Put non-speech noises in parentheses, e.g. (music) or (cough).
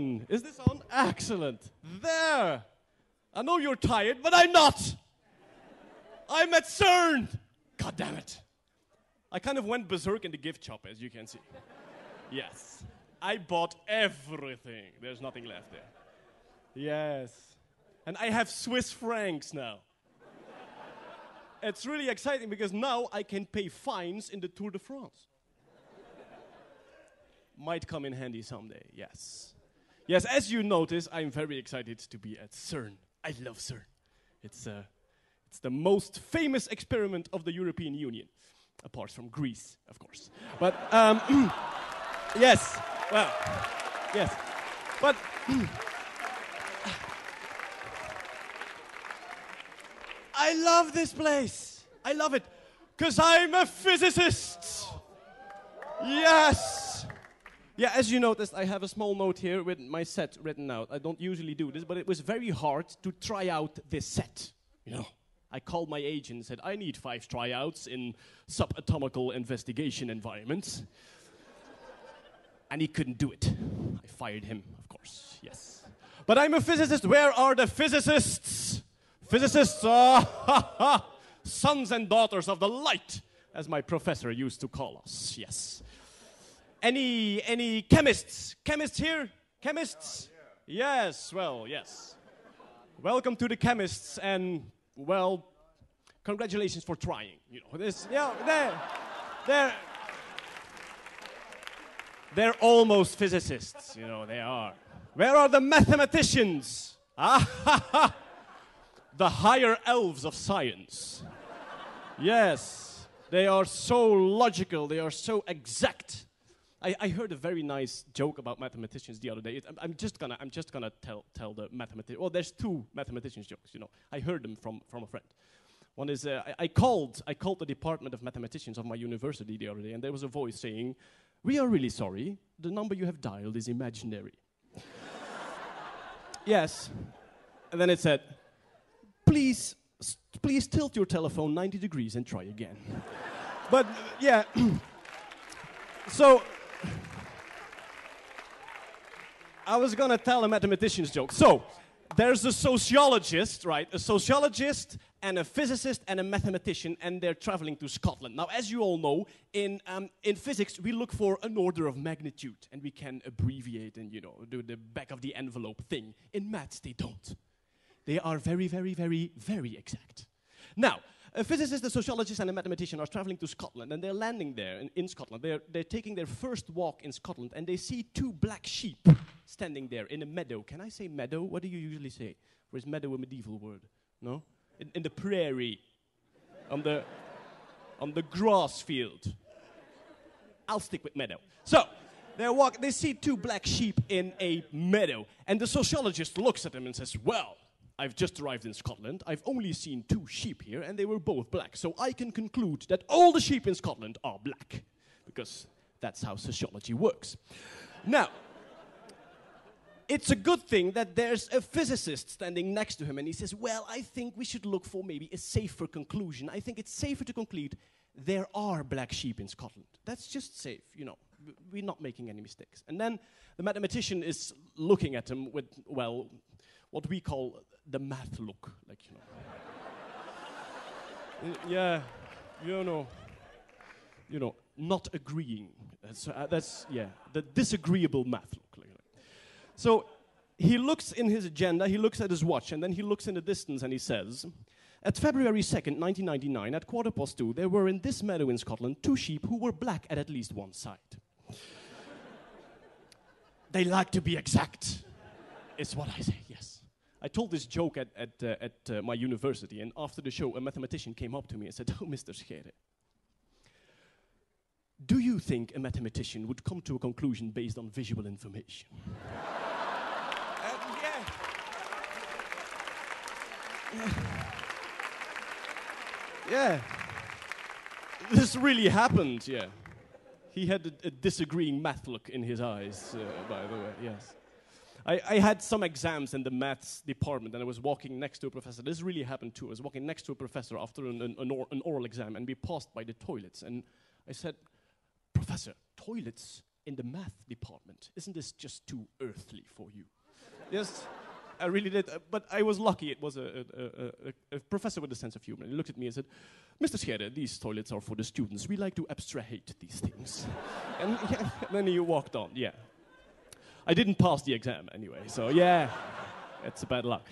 on? Is this on? Excellent. There. I know you're tired, but I'm not. I'm at CERN. God damn it. I kind of went berserk in the gift shop, as you can see. yes. I bought everything. There's nothing left there. Yes. And I have Swiss francs now. it's really exciting because now I can pay fines in the Tour de France. Might come in handy someday, yes. Yes, as you notice, I'm very excited to be at CERN. I love CERN. It's, uh, it's the most famous experiment of the European Union, apart from Greece, of course. But, um, (clears throat) yes, well, yes. But, (clears throat) I love this place. I love it because I'm a physicist. Yes. Yeah, as you noticed, I have a small note here with my set written out. I don't usually do this, but it was very hard to try out this set. You know, I called my agent and said, I need five tryouts in subatomical investigation environments. and he couldn't do it. I fired him, of course, yes. But I'm a physicist. Where are the physicists? Physicists are sons and daughters of the light, as my professor used to call us, yes. Any, any chemists? Chemists here? Chemists? Yes, well, yes. Welcome to the chemists, and well, congratulations for trying. You know, this, yeah, they're, they're, they're almost physicists. You know, they are. Where are the mathematicians? Ah, (laughs) the higher elves of science. yes, they are so logical. They are so exact. I, I, heard a very nice joke about mathematicians the other day. It, I'm, I'm, just gonna, I'm just gonna tell, tell the mathematician. Well, there's two mathematicians jokes. You know, I heard them from, from a friend. One is uh, I, I, called, I called the department of mathematicians of my university the other day, and there was a voice saying, "We are really sorry. The number you have dialed is imaginary." (laughs) yes, and then it said, "Please, please tilt your telephone 90 degrees and try again." (laughs) but yeah, (clears throat) so I was gonna tell a mathematician's joke. So, there's a sociologist, right? A sociologist and a physicist and a mathematician, and they're traveling to Scotland. Now, as you all know, in, um, in physics, we look for an order of magnitude, and we can abbreviate and, you know, do the back of the envelope thing. In maths, they don't. They are very, very, very, very exact. Now, a physicist, a sociologist, and a mathematician are traveling to Scotland, and they're landing there in, in, Scotland. They're, they're taking their first walk in Scotland, and they see two black sheep standing there in a meadow. Can I say meadow? What do you usually say? Or is meadow a medieval word? No? In, in the prairie, on the, on the grass field. I'll stick with meadow. So, they walk, they see two black sheep in a meadow, and the sociologist looks at them and says, Well, I've just arrived in Scotland. I've only seen two sheep here, and they were both black. So I can conclude that all the sheep in Scotland are black, because that's how sociology works. Now, it's a good thing that there's a physicist standing next to him, and he says, Well, I think we should look for maybe a safer conclusion. I think it's safer to conclude there are black sheep in Scotland. That's just safe, you know. We're not making any mistakes. And then the mathematician is looking at him with, well, what we call the math look, like you know. yeah, you know, you know, not agreeing. That's, uh, that's yeah, the disagreeable math look. Like, like. So he looks in his agenda, he looks at his watch, and then he looks in the distance and he says, at February 2nd, 1999, at quarter past two, there were in this meadow in Scotland two sheep who were black at at least one side. (laughs) they like to be exact, is what I say. I told this joke at, at, uh, at uh, my university, and after the show, a mathematician came up to me and said, (laughs) Oh, Mr. Scheire, do you think a mathematician would come to a conclusion based on visual information? (laughs) uh, yeah. yeah. (laughs) Yeah. This really happened, yeah. He had a, a disagreeing math look in his eyes, uh, by the way, yes. I, I, had some exams in the maths department, and I was walking next to a professor. This really happened too. I was walking next to a professor after an, an, an, or, an oral exam, and we passed by the toilets. And I said, Professor, toilets in the math department. Isn't this just too earthly for you? (laughs) yes, I really did. Uh, but I was lucky. It was a, a, a, a, professor with a sense of humor. He looked at me and said, Mr. Scheire, these toilets are for the students. We like to abstract these things. (laughs) and, yeah, (laughs) and then he walked on, yeah. I didn't pass the exam anyway, so yeah, it's a bad luck.